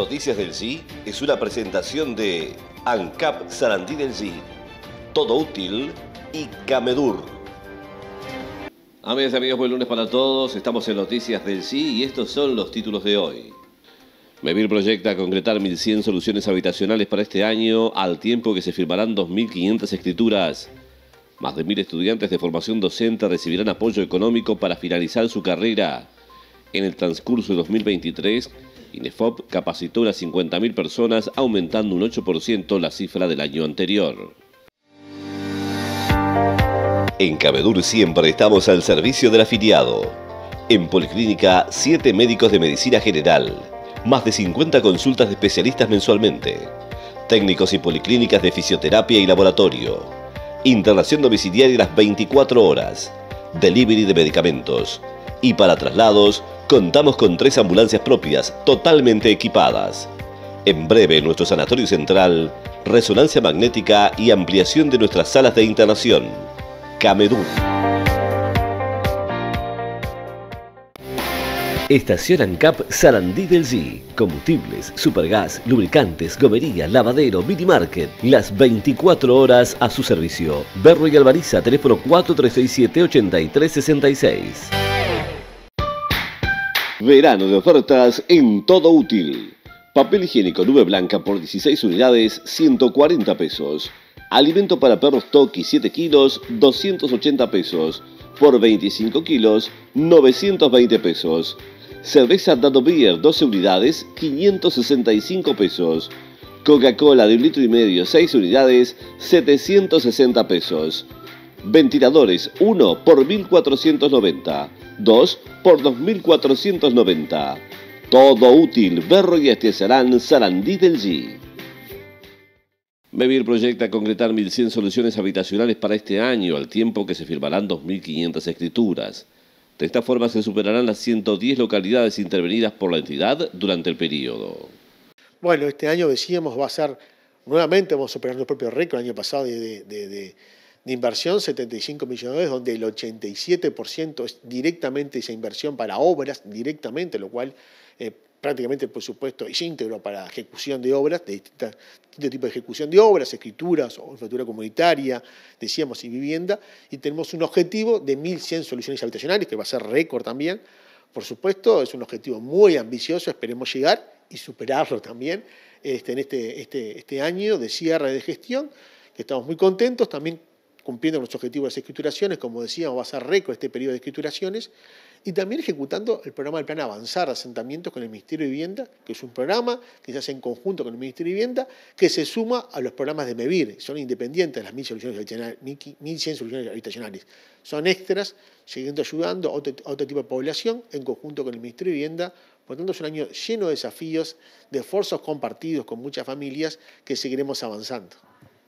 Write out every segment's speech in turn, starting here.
Noticias del Sí es una presentación de ANCAP Sarandí del Sí, Todo Útil y Camedur. Amigas y amigos, buen lunes para todos. Estamos en Noticias del Sí y estos son los títulos de hoy. Mevir proyecta concretar 1.100 soluciones habitacionales para este año, al tiempo que se firmarán 2.500 escrituras. Más de 1.000 estudiantes de formación docente recibirán apoyo económico para finalizar su carrera. En el transcurso de 2023, INEFOP capacitó a unas 50.000 personas, aumentando un 8% la cifra del año anterior. En Cabedur siempre estamos al servicio del afiliado. En Policlínica, 7 médicos de medicina general. Más de 50 consultas de especialistas mensualmente. Técnicos y policlínicas de fisioterapia y laboratorio. Internación domiciliaria las 24 horas. Delivery de medicamentos. Y para traslados, contamos con tres ambulancias propias totalmente equipadas. En breve, nuestro sanatorio central, resonancia magnética y ampliación de nuestras salas de internación. Camedún. Estación ANCAP Sarandí del Z. Combustibles, supergas, lubricantes, gomería, lavadero, mini market. Las 24 horas a su servicio. Berro y Alvariza, teléfono 4367-8366. Verano de ofertas en todo útil. Papel higiénico nube blanca por 16 unidades, 140 pesos. Alimento para perros Toki 7 kilos, 280 pesos. Por 25 kilos, 920 pesos. Cerveza Dado Beer 12 unidades, 565 pesos. Coca-Cola de un litro y medio, 6 unidades, 760 pesos. Ventiladores 1 por 1490, 2 por 2490. Todo útil, Berro y Estiesarán, Sarandí del G. Mevir proyecta concretar 1.100 soluciones habitacionales para este año, al tiempo que se firmarán 2.500 escrituras. De esta forma se superarán las 110 localidades intervenidas por la entidad durante el periodo. Bueno, este año decíamos va a ser, nuevamente vamos a superar nuestro propio récord el año pasado de, de, de, inversión, 75 millones de dólares, donde el 87% es directamente esa inversión para obras, directamente, lo cual eh, prácticamente el presupuesto es íntegro para ejecución de obras, de distintos tipos de ejecución de obras, escrituras o infraestructura comunitaria, decíamos, y vivienda, y tenemos un objetivo de 1.100 soluciones habitacionales, que va a ser récord también. Por supuesto, es un objetivo muy ambicioso, esperemos llegar y superarlo también este, en este, este, este año de cierre de gestión, que estamos muy contentos, también cumpliendo nuestros objetivos de escrituraciones, como decíamos, va a ser récord este periodo de escrituraciones, y también ejecutando el programa del Plan Avanzar Asentamientos con el Ministerio de Vivienda, que es un programa que se hace en conjunto con el Ministerio de Vivienda, que se suma a los programas de MEVIR, son independientes de las 1.100 soluciones, soluciones habitacionales, son extras, siguiendo ayudando a otro, a otro tipo de población en conjunto con el Ministerio de Vivienda, por lo tanto, es un año lleno de desafíos, de esfuerzos compartidos con muchas familias que seguiremos avanzando.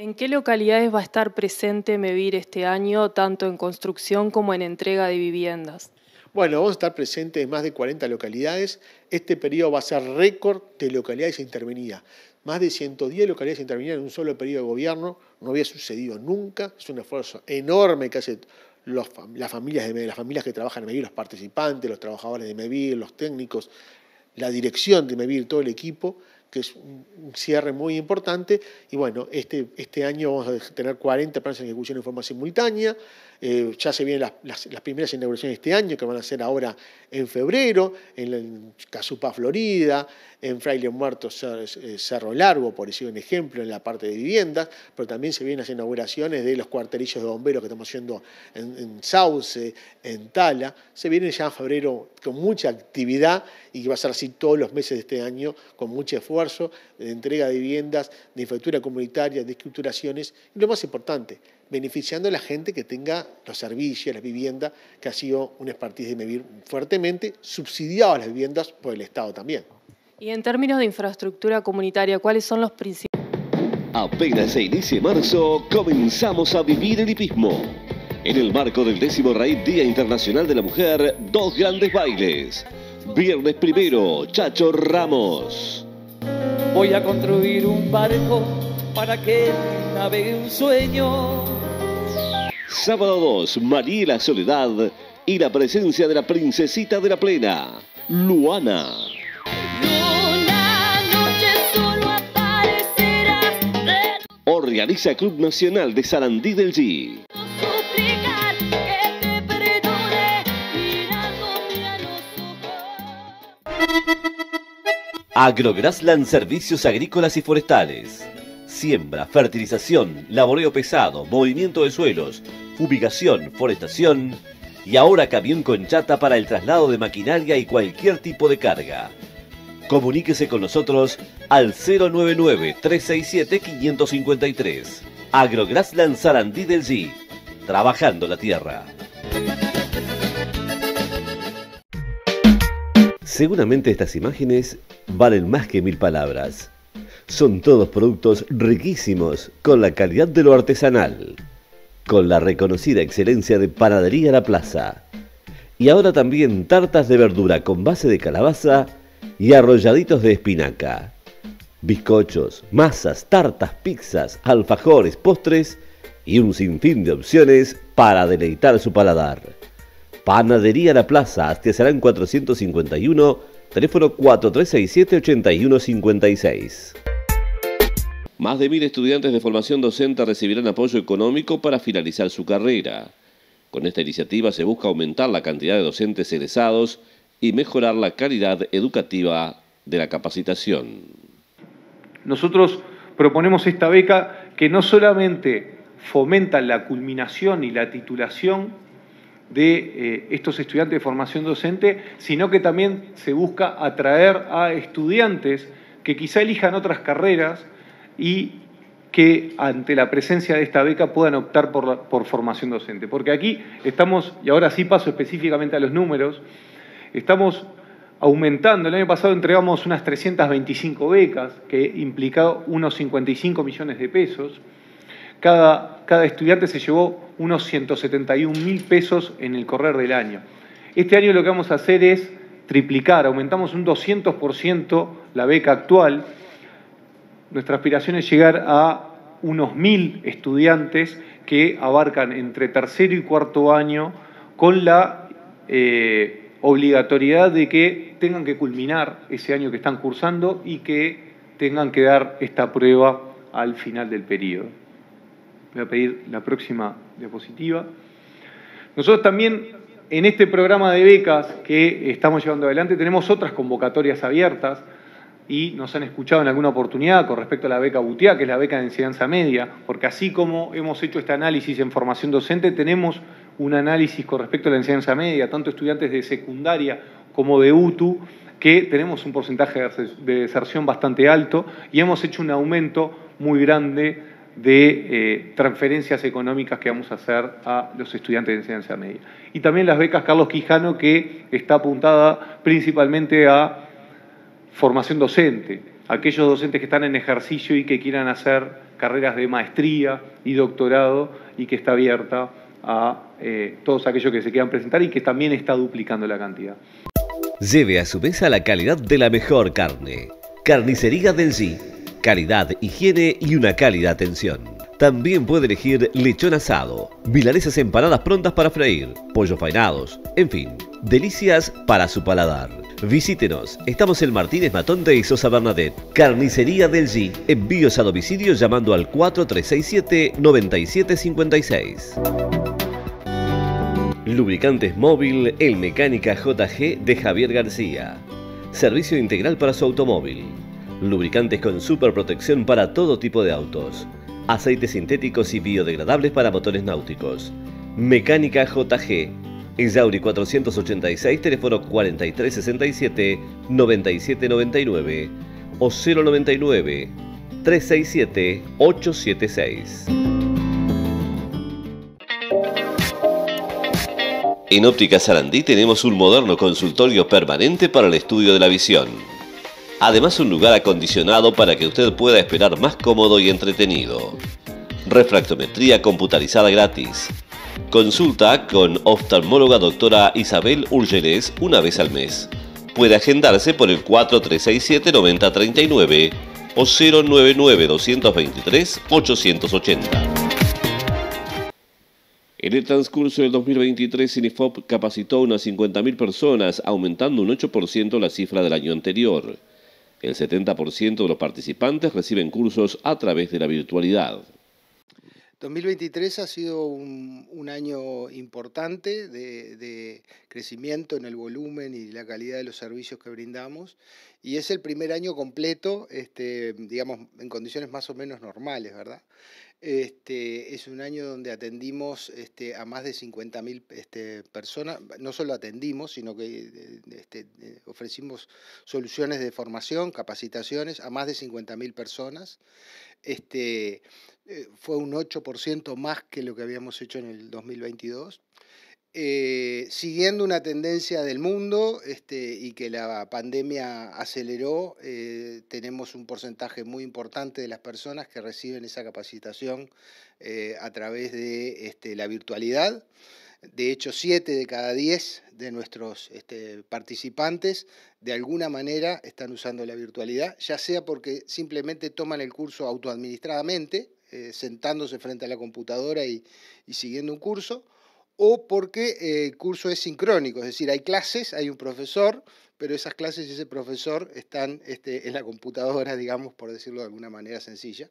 ¿En qué localidades va a estar presente MEVIR este año, tanto en construcción como en entrega de viviendas? Bueno, vamos a estar presentes en más de 40 localidades. Este periodo va a ser récord de localidades intervenidas. Más de 110 localidades intervenidas en un solo periodo de gobierno. No había sucedido nunca. Es un esfuerzo enorme que hace los, las, familias de, las familias que trabajan en MEVIR, los participantes, los trabajadores de MEVIR, los técnicos, la dirección de MEVIR, todo el equipo que es un cierre muy importante. Y bueno, este, este año vamos a tener 40 planes de ejecución en forma simultánea. Eh, ya se vienen las, primeras inauguraciones de este año, que van a ser ahora en febrero, en, en Florida, en Fraile Muerto, eh, Cerro Largo, por decir un ejemplo, en la parte de viviendas, pero también se vienen las inauguraciones de los cuartelillos de bomberos que estamos haciendo en, en Sauce, en Tala. Se vienen ya en febrero con mucha actividad y que va a ser así todos los meses de este año, con mucho esfuerzo de entrega de viviendas, de infraestructura comunitaria, de escrituraciones, y lo más importante, beneficiando a la gente que tenga los servicios, las viviendas, que ha sido un expertise de MEVIR fuertemente, subsidiado a las viviendas por el Estado también. Y en términos de infraestructura comunitaria, ¿cuáles son los principales? Apenas se inicie marzo, comenzamos a vivir el hipismo. En el marco del décimo raíz Día Internacional de la Mujer, dos grandes bailes. Viernes primero, Chacho Ramos. Voy a construir un barco para que navegue un sueño. Sábado 2, María la Soledad y la presencia de la princesita de la plena, Luana. Noche. Organiza Club Nacional de Sarandí del G. Agrograsland Servicios Agrícolas y Forestales Siembra, fertilización, laboreo pesado, movimiento de suelos, fumigación, forestación y ahora camión con chata para el traslado de maquinaria y cualquier tipo de carga. Comuníquese con nosotros al 099-367-553. Agrograsland Sarandí del G. Trabajando la tierra. Seguramente estas imágenes valen más que mil palabras. Son todos productos riquísimos con la calidad de lo artesanal, con la reconocida excelencia de Panadería La Plaza. Y ahora también tartas de verdura con base de calabaza y arrolladitos de espinaca. Bizcochos, masas, tartas, pizzas, alfajores, postres y un sinfín de opciones para deleitar su paladar. Panadería La Plaza, Astiazarán 451, teléfono 4367-8156. Más de mil estudiantes de formación docente recibirán apoyo económico para finalizar su carrera. Con esta iniciativa se busca aumentar la cantidad de docentes egresados y mejorar la calidad educativa de la capacitación. Nosotros proponemos esta beca que no solamente fomenta la culminación y la titulación de eh, estos estudiantes de formación docente, sino que también se busca atraer a estudiantes que quizá elijan otras carreras y que ante la presencia de esta beca puedan optar por, por formación docente. Porque aquí estamos, y ahora sí paso específicamente a los números, Estamos aumentando. El año pasado entregamos unas 325 becas, que implicaba unos 55 millones de pesos. Cada, cada estudiante se llevó unos 171 mil pesos en el correr del año. Este año lo que vamos a hacer es triplicar, aumentamos un 200% la beca actual. Nuestra aspiración es llegar a unos mil estudiantes que abarcan entre tercero y cuarto año con la eh, obligatoriedad de que tengan que culminar ese año que están cursando y que tengan que dar esta prueba al final del periodo. Voy a pedir la próxima diapositiva. Nosotros también en este programa de becas que estamos llevando adelante tenemos otras convocatorias abiertas y nos han escuchado en alguna oportunidad con respecto a la beca BUTIA, que es la beca de enseñanza media, porque así como hemos hecho este análisis en formación docente, tenemos un análisis con respecto a la enseñanza media, tanto estudiantes de secundaria como de UTU, que tenemos un porcentaje de deserción bastante alto y hemos hecho un aumento muy grande de eh, transferencias económicas que vamos a hacer a los estudiantes de enseñanza media. Y también las becas Carlos Quijano, que está apuntada principalmente a formación docente, aquellos docentes que están en ejercicio y que quieran hacer carreras de maestría y doctorado y que está abierta a eh, todos aquellos que se quieran presentar y que también está duplicando la cantidad. Lleve a su mesa la calidad de la mejor carne. Carnicería del. Calidad, higiene y una cálida atención. También puede elegir lechón asado, milanesas empanadas prontas para freír, pollos fainados, en fin, delicias para su paladar. Visítenos, estamos en Martínez Matonte y Sosa Bernadette. Carnicería del G. Envíos a domicilio llamando al 4367-9756. Lubricantes Móvil El Mecánica JG de Javier García. Servicio integral para su automóvil. Lubricantes con super protección para todo tipo de autos. Aceites sintéticos y biodegradables para motores náuticos. Mecánica JG. En Yauri 486, teléfono 4367-9799 o 099 367 876. En Óptica Sarandí tenemos un moderno consultorio permanente para el estudio de la visión. Además un lugar acondicionado para que usted pueda esperar más cómodo y entretenido. Refractometría computarizada gratis. Consulta con oftalmóloga doctora Isabel Urgeles una vez al mes. Puede agendarse por el 4367-9039 o 099-223-880. En el transcurso del 2023, Cinefop capacitó unas 50.000 personas, aumentando un 8% la cifra del año anterior. El 70% de los participantes reciben cursos a través de la virtualidad. 2023 ha sido un, año importante de, crecimiento en el volumen y la calidad de los servicios que brindamos y es el primer año completo, este, digamos, en condiciones más o menos normales, ¿verdad? Este, es un año donde atendimos este, a más de 50.000 este, personas, no solo atendimos, sino que este, ofrecimos soluciones de formación, capacitaciones a más de 50.000 personas. Este, eh, fue un 8% más que lo que habíamos hecho en el 2022. Eh, siguiendo una tendencia del mundo este, y que la pandemia aceleró, eh, tenemos un porcentaje muy importante de las personas que reciben esa capacitación eh, a través de este, la virtualidad. De hecho, 7 de cada 10 de nuestros este, participantes de alguna manera están usando la virtualidad, ya sea porque simplemente toman el curso autoadministradamente, sentándose frente a la computadora y siguiendo un curso, o porque eh, el curso es sincrónico, es decir, hay clases, hay un profesor, pero esas clases y ese profesor están este, en la computadora, digamos, por decirlo de alguna manera sencilla.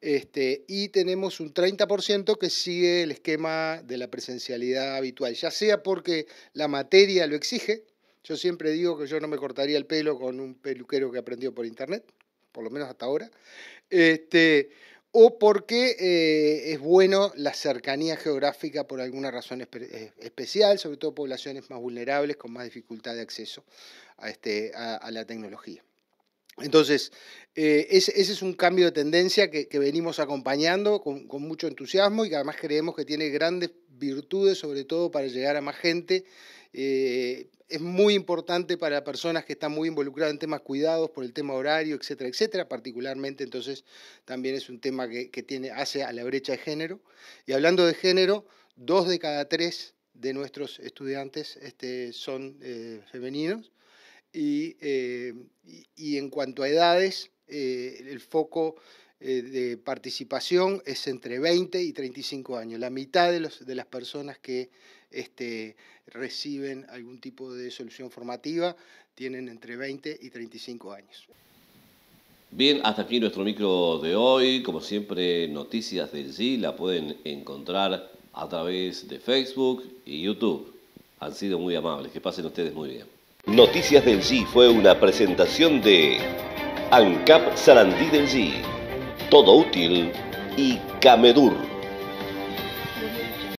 Este, y tenemos un 30% que sigue el esquema de la presencialidad habitual, ya sea porque la materia lo exige, yo siempre digo que yo no me cortaría el pelo con un peluquero que aprendió por internet, por lo menos hasta ahora, este, o porque eh, es bueno la cercanía geográfica por alguna razón eh, especial, sobre todo poblaciones más vulnerables con más dificultad de acceso a, este, a, la tecnología. Entonces, eh, ese, es un cambio de tendencia que, venimos acompañando con, con, mucho entusiasmo y que además creemos que tiene grandes virtudes, sobre todo para llegar a más gente es muy importante para personas que están muy involucradas en temas cuidados por el tema horario, etcétera, etcétera. Particularmente, entonces, también es un tema que, tiene, hace a la brecha de género. Y hablando de género, dos de cada tres de nuestros estudiantes este, son eh, femeninos. Eh, y, en cuanto a edades, eh, el foco de participación es entre 20 y 35 años. La mitad de, los, de las personas que este, reciben algún tipo de solución formativa tienen entre 20 y 35 años. Bien, hasta aquí nuestro micro de hoy. Como siempre, Noticias del G la pueden encontrar a través de Facebook y YouTube. Han sido muy amables, que pasen ustedes muy bien. Noticias del G fue una presentación de ANCAP Sarandí del G, Todo Útil y Camedur.